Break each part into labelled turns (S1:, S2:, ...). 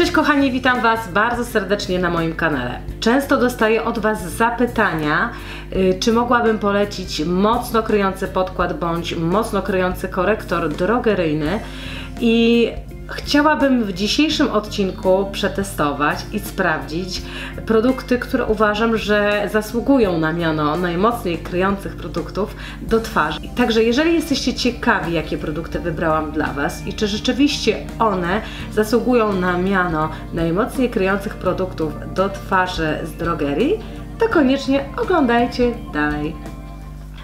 S1: Cześć kochani, witam Was bardzo serdecznie na moim kanale. Często dostaję od Was zapytania, y, czy mogłabym polecić mocno kryjący podkład bądź mocno kryjący korektor drogeryjny i Chciałabym w dzisiejszym odcinku przetestować i sprawdzić produkty, które uważam, że zasługują na miano najmocniej kryjących produktów do twarzy. Także jeżeli jesteście ciekawi, jakie produkty wybrałam dla Was i czy rzeczywiście one zasługują na miano najmocniej kryjących produktów do twarzy z drogerii, to koniecznie oglądajcie dalej.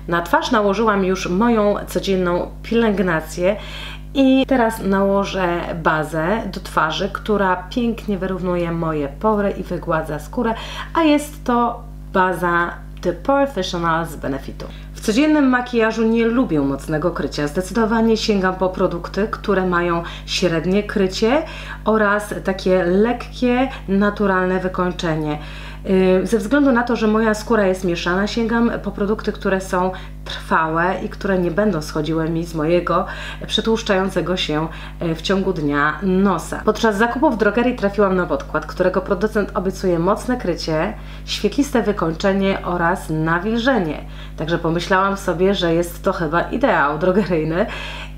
S1: Na twarz nałożyłam już moją codzienną pielęgnację i teraz nałożę bazę do twarzy, która pięknie wyrównuje moje pory i wygładza skórę, a jest to baza The Professional z Benefitu. W codziennym makijażu nie lubię mocnego krycia. Zdecydowanie sięgam po produkty, które mają średnie krycie oraz takie lekkie, naturalne wykończenie. Yy, ze względu na to, że moja skóra jest mieszana, sięgam po produkty, które są trwałe i które nie będą schodziły mi z mojego przetłuszczającego się yy, w ciągu dnia nosa. Podczas zakupów w drogerii trafiłam na podkład, którego producent obiecuje mocne krycie, świetliste wykończenie oraz nawilżenie. Także pomyślałam sobie, że jest to chyba ideał drogeryjny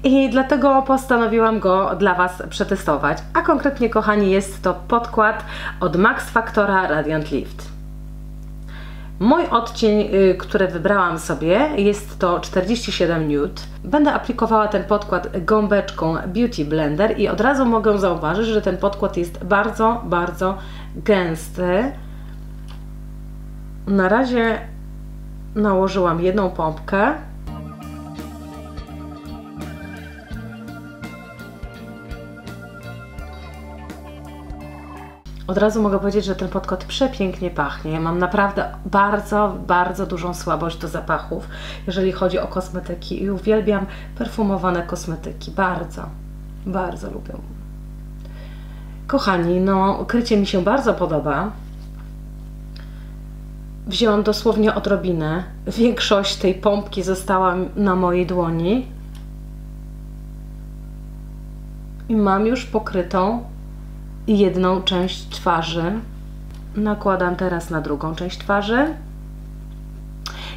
S1: i dlatego postanowiłam go dla Was przetestować. A konkretnie, kochani, jest to podkład od Max Factora Radiant Lift. Mój odcień, y, który wybrałam sobie, jest to 47 Nude. Będę aplikowała ten podkład gąbeczką Beauty Blender i od razu mogę zauważyć, że ten podkład jest bardzo, bardzo gęsty. Na razie nałożyłam jedną pompkę Od razu mogę powiedzieć, że ten podkład przepięknie pachnie. Mam naprawdę bardzo, bardzo dużą słabość do zapachów, jeżeli chodzi o kosmetyki i uwielbiam perfumowane kosmetyki. Bardzo, bardzo lubię. Kochani, no krycie mi się bardzo podoba. Wzięłam dosłownie odrobinę. Większość tej pompki została na mojej dłoni. I mam już pokrytą jedną część twarzy. Nakładam teraz na drugą część twarzy.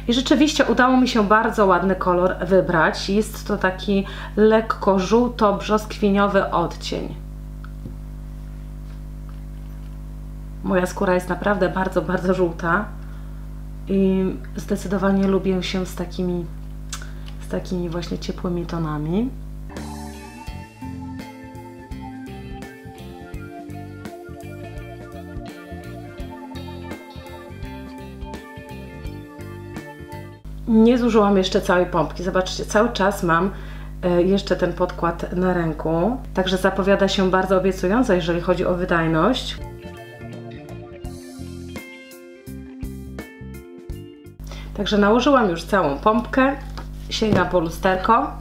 S1: I rzeczywiście udało mi się bardzo ładny kolor wybrać. Jest to taki lekko żółto-brzoskwiniowy odcień. Moja skóra jest naprawdę bardzo, bardzo żółta i zdecydowanie lubię się z takimi, z takimi właśnie ciepłymi tonami. Nie zużyłam jeszcze całej pompki. Zobaczcie, cały czas mam e, jeszcze ten podkład na ręku. Także zapowiada się bardzo obiecująco, jeżeli chodzi o wydajność. Także nałożyłam już całą pompkę. Sięgam po lusterko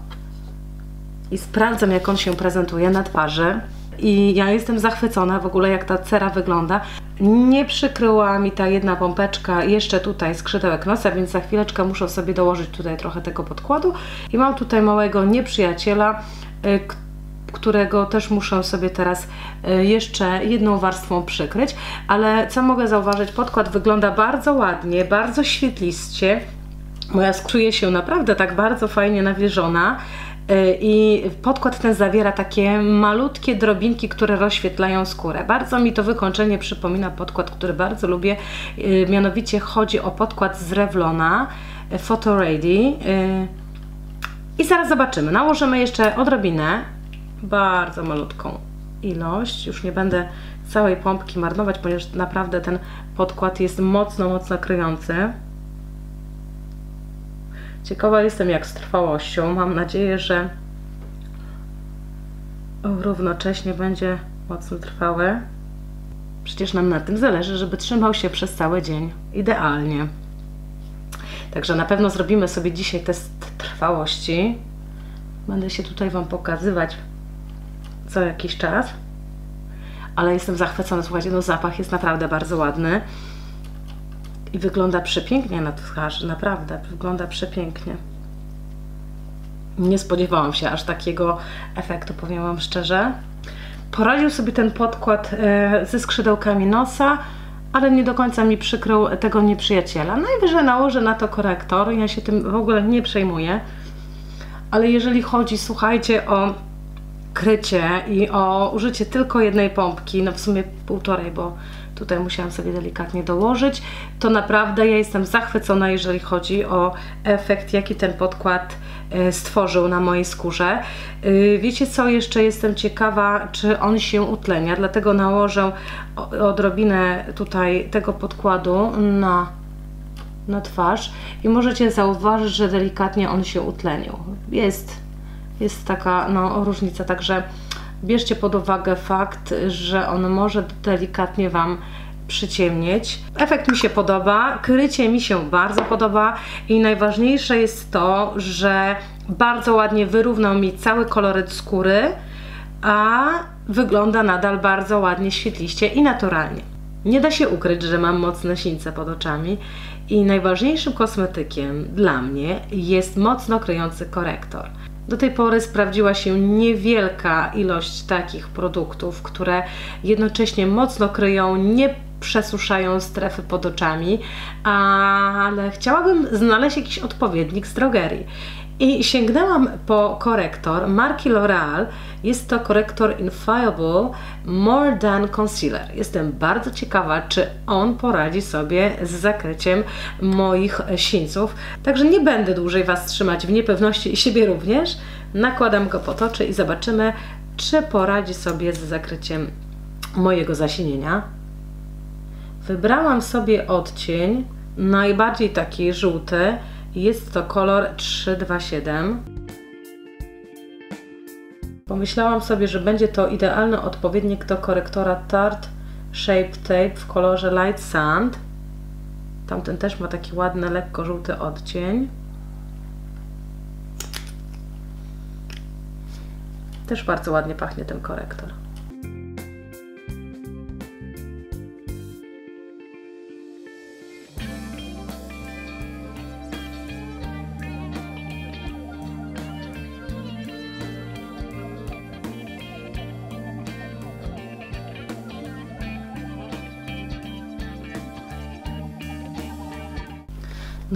S1: i sprawdzam, jak on się prezentuje na twarzy i ja jestem zachwycona w ogóle jak ta cera wygląda. Nie przykryła mi ta jedna pompeczka jeszcze tutaj skrzydełek nosa, więc za chwileczkę muszę sobie dołożyć tutaj trochę tego podkładu. I mam tutaj małego nieprzyjaciela, y, którego też muszę sobie teraz y, jeszcze jedną warstwą przykryć, ale co mogę zauważyć, podkład wygląda bardzo ładnie, bardzo świetliście, moja skrzuje się naprawdę tak bardzo fajnie nawilżona, E, i podkład ten zawiera takie malutkie drobinki, które rozświetlają skórę. Bardzo mi to wykończenie przypomina podkład, który bardzo lubię, e, mianowicie chodzi o podkład z Revlona e, Photo Ready. I zaraz zobaczymy. Nałożymy jeszcze odrobinę, bardzo malutką ilość. Już nie będę całej pompki marnować, ponieważ naprawdę ten podkład jest mocno, mocno kryjący. Ciekawa jestem jak z trwałością. Mam nadzieję, że równocześnie będzie mocno trwały. Przecież nam na tym zależy, żeby trzymał się przez cały dzień. Idealnie. Także na pewno zrobimy sobie dzisiaj test trwałości. Będę się tutaj Wam pokazywać co jakiś czas. Ale jestem zachwycona. Słuchajcie, no zapach jest naprawdę bardzo ładny. I wygląda przepięknie na twarzy, naprawdę, wygląda przepięknie. Nie spodziewałam się aż takiego efektu, powiem Wam szczerze. poradził sobie ten podkład e, ze skrzydełkami nosa, ale nie do końca mi przykrył tego nieprzyjaciela. Najwyżej nałożę na to korektor, ja się tym w ogóle nie przejmuję. Ale jeżeli chodzi, słuchajcie, o krycie i o użycie tylko jednej pompki, no w sumie półtorej, bo tutaj musiałam sobie delikatnie dołożyć, to naprawdę ja jestem zachwycona, jeżeli chodzi o efekt, jaki ten podkład e, stworzył na mojej skórze. E, wiecie co, jeszcze jestem ciekawa, czy on się utlenia, dlatego nałożę odrobinę tutaj tego podkładu na, na twarz i możecie zauważyć, że delikatnie on się utlenił. Jest, jest taka no, różnica, także bierzcie pod uwagę fakt, że on może delikatnie Wam przyciemnieć. Efekt mi się podoba, krycie mi się bardzo podoba i najważniejsze jest to, że bardzo ładnie wyrównał mi cały koloryt skóry, a wygląda nadal bardzo ładnie, świetliście i naturalnie. Nie da się ukryć, że mam mocne sińce pod oczami i najważniejszym kosmetykiem dla mnie jest mocno kryjący korektor. Do tej pory sprawdziła się niewielka ilość takich produktów, które jednocześnie mocno kryją, nie przesuszają strefy pod oczami, ale chciałabym znaleźć jakiś odpowiednik z drogerii. I sięgnęłam po korektor marki L'Oreal. Jest to korektor Infallible More Than Concealer. Jestem bardzo ciekawa, czy on poradzi sobie z zakryciem moich sińców. Także nie będę dłużej Was trzymać w niepewności i siebie również. Nakładam go po toczy i zobaczymy, czy poradzi sobie z zakryciem mojego zasinienia. Wybrałam sobie odcień najbardziej taki żółty, jest to kolor 327. Pomyślałam sobie, że będzie to idealny odpowiednik do korektora Tarte Shape Tape w kolorze Light Sand. Tamten też ma taki ładny, lekko żółty odcień. Też bardzo ładnie pachnie ten korektor.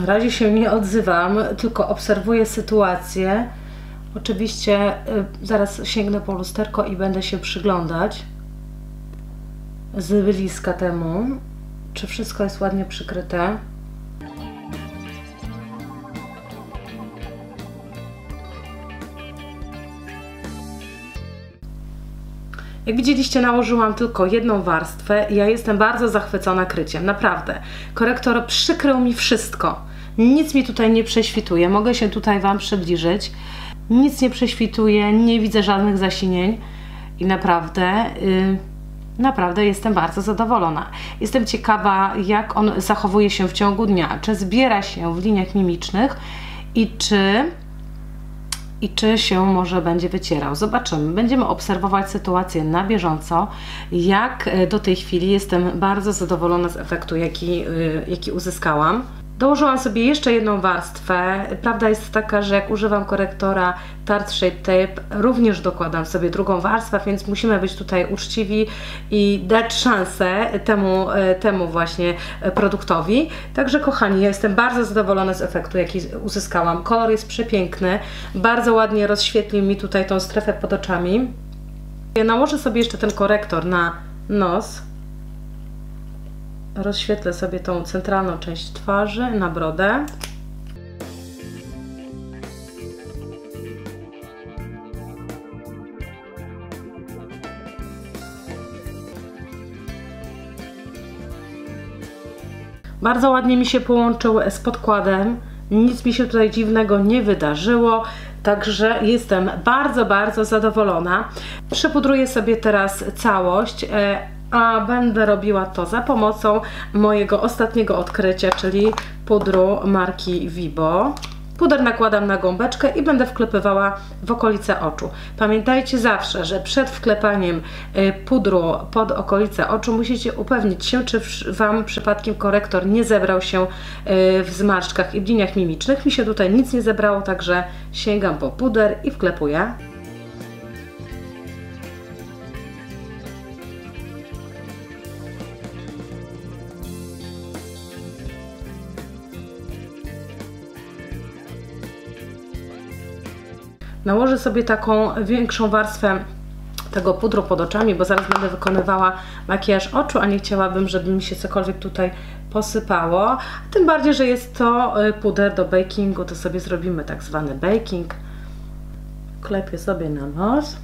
S1: Na razie się nie odzywam, tylko obserwuję sytuację. Oczywiście y, zaraz sięgnę po lusterko i będę się przyglądać z bliska temu, czy wszystko jest ładnie przykryte. Jak widzieliście, nałożyłam tylko jedną warstwę i ja jestem bardzo zachwycona kryciem, naprawdę. Korektor przykrył mi wszystko. Nic mi tutaj nie prześwituje. Mogę się tutaj Wam przybliżyć. Nic nie prześwituje, nie widzę żadnych zasinień i naprawdę... Yy, Naprawdę jestem bardzo zadowolona. Jestem ciekawa, jak on zachowuje się w ciągu dnia. Czy zbiera się w liniach mimicznych i czy i czy się może będzie wycierał. Zobaczymy. Będziemy obserwować sytuację na bieżąco. Jak e, do tej chwili jestem bardzo zadowolona z efektu, jaki, e, jaki uzyskałam. Dołożyłam sobie jeszcze jedną warstwę. Prawda jest taka, że jak używam korektora Tarte Shape Tape, również dokładam sobie drugą warstwę, więc musimy być tutaj uczciwi i dać szansę temu, e, temu właśnie produktowi. Także kochani, ja jestem bardzo zadowolona z efektu, jaki uzyskałam. Kolor jest przepiękny, bardzo ładnie rozświetlił mi tutaj tą strefę pod oczami. Ja nałożę sobie jeszcze ten korektor na nos rozświetlę sobie tą centralną część twarzy na brodę. Bardzo ładnie mi się połączył z podkładem. Nic mi się tutaj dziwnego nie wydarzyło. Także jestem bardzo, bardzo zadowolona. Przepudruję sobie teraz całość. A będę robiła to za pomocą mojego ostatniego odkrycia, czyli pudru marki Vibo. Puder nakładam na gąbeczkę i będę wklepywała w okolice oczu. Pamiętajcie zawsze, że przed wklepaniem y, pudru pod okolice oczu musicie upewnić się, czy Wam przypadkiem korektor nie zebrał się y, w zmarszczkach i w liniach mimicznych. Mi się tutaj nic nie zebrało, także sięgam po puder i wklepuję. Nałożę sobie taką większą warstwę tego pudru pod oczami, bo zaraz będę wykonywała makijaż oczu, a nie chciałabym, żeby mi się cokolwiek tutaj posypało. Tym bardziej, że jest to y, puder do bakingu, to sobie zrobimy tak zwany baking. Klepię sobie na nos.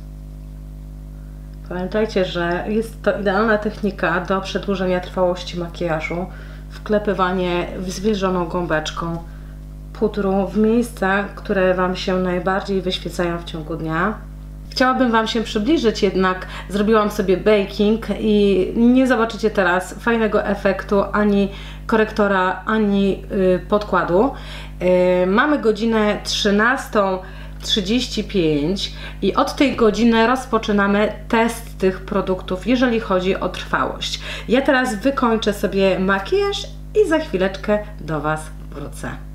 S1: Pamiętajcie, że jest to idealna technika do przedłużenia trwałości makijażu. Wklepywanie zwilżoną gąbeczką pudru w miejsca, które Wam się najbardziej wyświecają w ciągu dnia. Chciałabym Wam się przybliżyć, jednak zrobiłam sobie baking i nie zobaczycie teraz fajnego efektu ani korektora, ani y, podkładu. Y, mamy godzinę 13.35 i od tej godziny rozpoczynamy test tych produktów, jeżeli chodzi o trwałość. Ja teraz wykończę sobie makijaż i za chwileczkę do Was wrócę.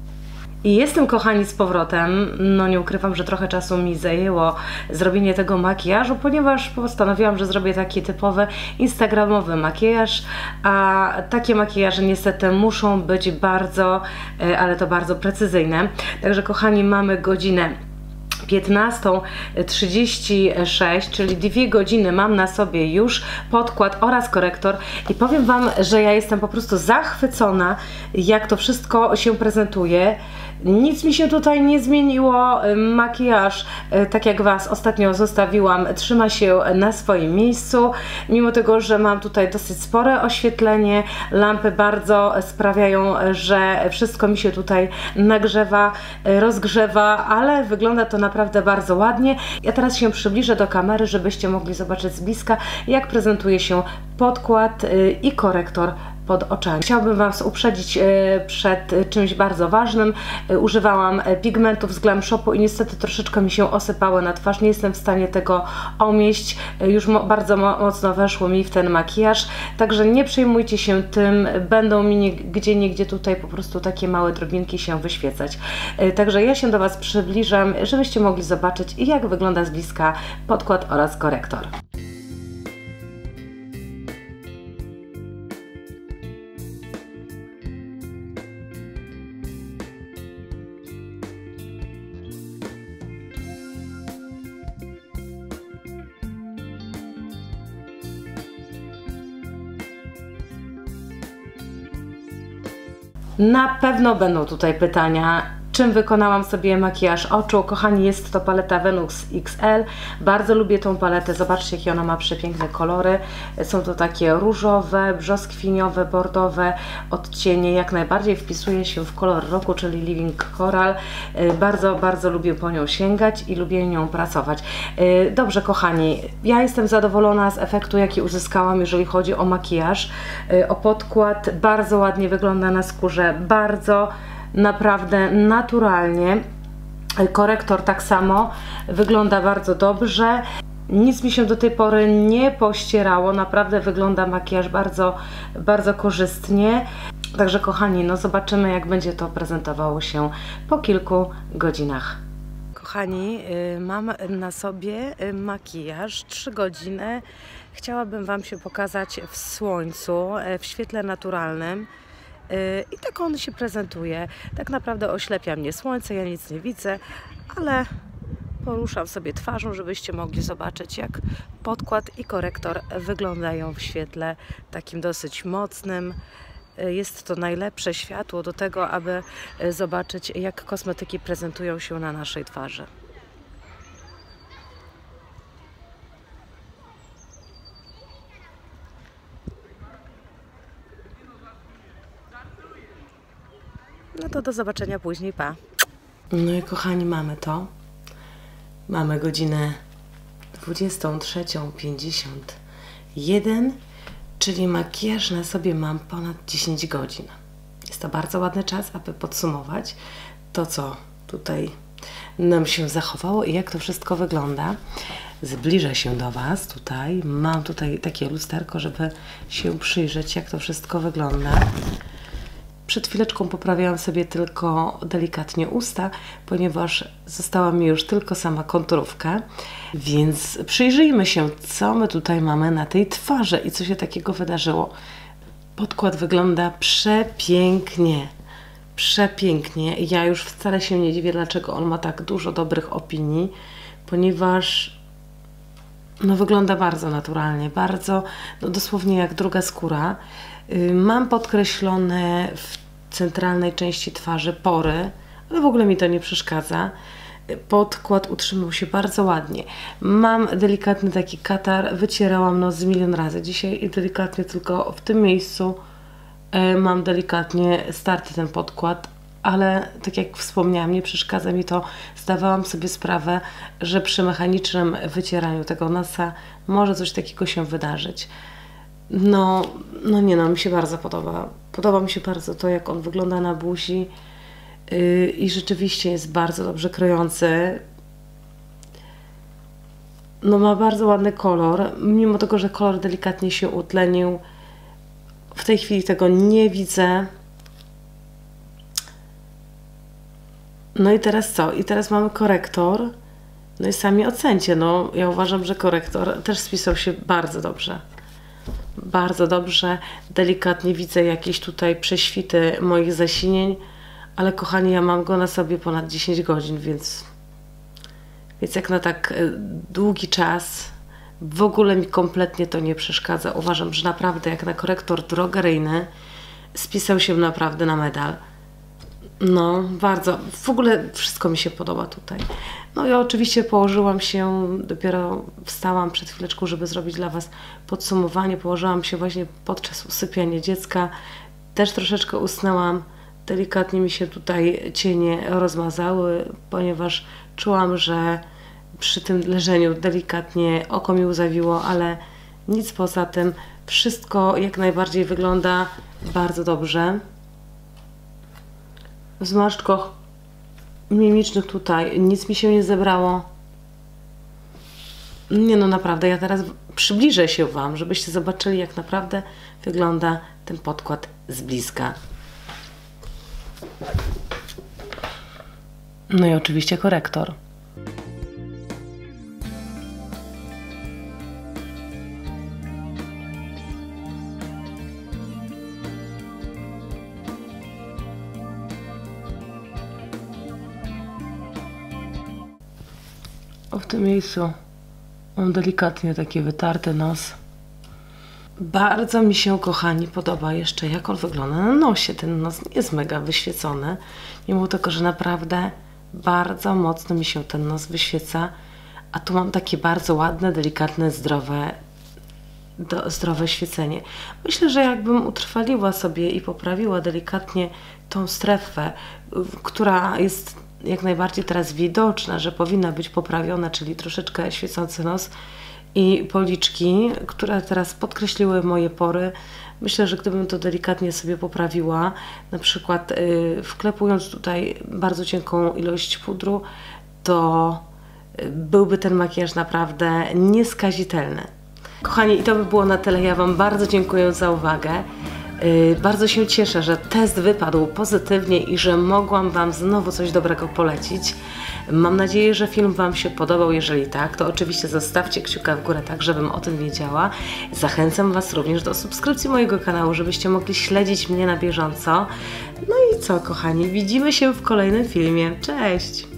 S1: I jestem, kochani, z powrotem. No nie ukrywam, że trochę czasu mi zajęło zrobienie tego makijażu, ponieważ postanowiłam, że zrobię taki typowy instagramowy makijaż, a takie makijaże niestety muszą być bardzo, e, ale to bardzo precyzyjne. Także, kochani, mamy godzinę 15.36, czyli dwie godziny mam na sobie już podkład oraz korektor i powiem Wam, że ja jestem po prostu zachwycona, jak to wszystko się prezentuje. Nic mi się tutaj nie zmieniło. Makijaż, e, tak jak Was ostatnio zostawiłam, trzyma się na swoim miejscu. Mimo tego, że mam tutaj dosyć spore oświetlenie, lampy bardzo sprawiają, że wszystko mi się tutaj nagrzewa, e, rozgrzewa, ale wygląda to naprawdę bardzo ładnie. Ja teraz się przybliżę do kamery, żebyście mogli zobaczyć z bliska, jak prezentuje się podkład e, i korektor pod oczami. Chciałabym Was uprzedzić e, przed czymś bardzo ważnym. E, używałam e, pigmentów z Glam Shopu i niestety troszeczkę mi się osypały na twarz. Nie jestem w stanie tego omieść. Już bardzo mocno weszło mi w ten makijaż. Także nie przejmujcie się tym. Będą mi gdzie niegdzie tutaj po prostu takie małe drobinki się wyświecać. Także ja się do Was przybliżam, żebyście mogli zobaczyć jak wygląda z bliska podkład oraz korektor. Na pewno będą tutaj pytania, czym wykonałam sobie makijaż oczu. Kochani, jest to paleta Venus XL. Bardzo lubię tą paletę. Zobaczcie, jakie ona ma przepiękne kolory. Są to takie różowe, brzoskwiniowe, bordowe odcienie. Jak najbardziej wpisuje się w kolor roku, czyli Living Coral. Y, bardzo, bardzo lubię po nią sięgać i lubię nią pracować. Y, dobrze, kochani, ja jestem zadowolona z efektu, jaki uzyskałam, jeżeli chodzi o makijaż. Y, o podkład bardzo ładnie wygląda na skórze. Bardzo naprawdę naturalnie. Korektor tak samo wygląda bardzo dobrze. Nic mi się do tej pory nie pościerało, naprawdę wygląda makijaż bardzo, bardzo korzystnie. Także kochani, no zobaczymy jak będzie to prezentowało się po kilku godzinach. Kochani, y, mam na sobie y, makijaż 3 godziny. Chciałabym Wam się pokazać w słońcu, y, w świetle naturalnym. Y, I tak on się prezentuje. Tak naprawdę oślepia mnie słońce, ja nic nie widzę, ale poruszam sobie twarzą, żebyście mogli zobaczyć, jak podkład i korektor wyglądają w świetle takim dosyć mocnym. Y, jest to najlepsze światło do tego, aby y, zobaczyć, jak kosmetyki prezentują się na naszej twarzy. No to do zobaczenia później, pa. No i kochani, mamy to. Mamy godzinę 23.51, czyli makijaż na sobie mam ponad 10 godzin. Jest to bardzo ładny czas, aby podsumować to, co tutaj nam się zachowało i jak to wszystko wygląda. Zbliżę się do Was tutaj. Mam tutaj takie lusterko, żeby się przyjrzeć, jak to wszystko wygląda. Przed chwileczką poprawiałam sobie tylko delikatnie usta, ponieważ została mi już tylko sama konturówka. Więc przyjrzyjmy się, co my tutaj mamy na tej twarzy i co się takiego wydarzyło. Podkład wygląda przepięknie. przepięknie. Ja już wcale się nie dziwię, dlaczego on ma tak dużo dobrych opinii, ponieważ no, wygląda bardzo naturalnie, bardzo no, dosłownie jak druga skóra. Y, mam podkreślone w centralnej części twarzy pory, ale w ogóle mi to nie przeszkadza. Podkład utrzymał się bardzo ładnie. Mam delikatny taki katar, wycierałam nos milion razy. Dzisiaj delikatnie tylko w tym miejscu e, mam delikatnie starty ten podkład, ale tak jak wspomniałam, nie przeszkadza mi to. Zdawałam sobie sprawę, że przy mechanicznym wycieraniu tego nosa może coś takiego się wydarzyć. No, no nie no, mi się bardzo podoba. Podoba mi się bardzo to, jak on wygląda na buzi yy, i rzeczywiście jest bardzo dobrze krojący. No ma bardzo ładny kolor, mimo tego, że kolor delikatnie się utlenił. W tej chwili tego nie widzę. No i teraz co? I teraz mamy korektor. No i sami ocencie. No, ja uważam, że korektor też spisał się bardzo dobrze. Bardzo dobrze. Delikatnie widzę jakieś tutaj prześwity moich zasinień, ale kochani, ja mam go na sobie ponad 10 godzin, więc, więc jak na tak e, długi czas w ogóle mi kompletnie to nie przeszkadza. Uważam, że naprawdę jak na korektor drogeryjny spisał się naprawdę na medal. No, bardzo. W ogóle wszystko mi się podoba tutaj. No ja oczywiście położyłam się, dopiero wstałam przed chwileczką, żeby zrobić dla Was podsumowanie. Położyłam się właśnie podczas usypiania dziecka. Też troszeczkę usnęłam. Delikatnie mi się tutaj cienie rozmazały, ponieważ czułam, że przy tym leżeniu delikatnie oko mi uzawiło, ale nic poza tym. Wszystko jak najbardziej wygląda bardzo dobrze w zmarszczkach mimicznych tutaj nic mi się nie zebrało. Nie no, naprawdę, ja teraz przybliżę się Wam, żebyście zobaczyli, jak naprawdę wygląda ten podkład z bliska. No i oczywiście korektor. W tym miejscu mam delikatnie taki wytarty nos. Bardzo mi się, kochani, podoba jeszcze, jak on wygląda na nosie. Ten nos nie jest mega wyświecony, mimo tego, że naprawdę bardzo mocno mi się ten nos wyświeca. A tu mam takie bardzo ładne, delikatne, zdrowe, do, zdrowe świecenie. Myślę, że jakbym utrwaliła sobie i poprawiła delikatnie tą strefę, która jest jak najbardziej teraz widoczna, że powinna być poprawiona, czyli troszeczkę świecący nos i policzki, które teraz podkreśliły moje pory. Myślę, że gdybym to delikatnie sobie poprawiła, na przykład yy, wklepując tutaj bardzo cienką ilość pudru, to y, byłby ten makijaż naprawdę nieskazitelny. Kochani, i to by było na tyle. Ja Wam bardzo dziękuję za uwagę. Y, bardzo się cieszę, że test wypadł pozytywnie i że mogłam Wam znowu coś dobrego polecić. Mam nadzieję, że film Wam się podobał. Jeżeli tak, to oczywiście zostawcie kciuka w górę, tak żebym o tym wiedziała. Zachęcam Was również do subskrypcji mojego kanału, żebyście mogli śledzić mnie na bieżąco. No i co, kochani, widzimy się w kolejnym filmie. Cześć!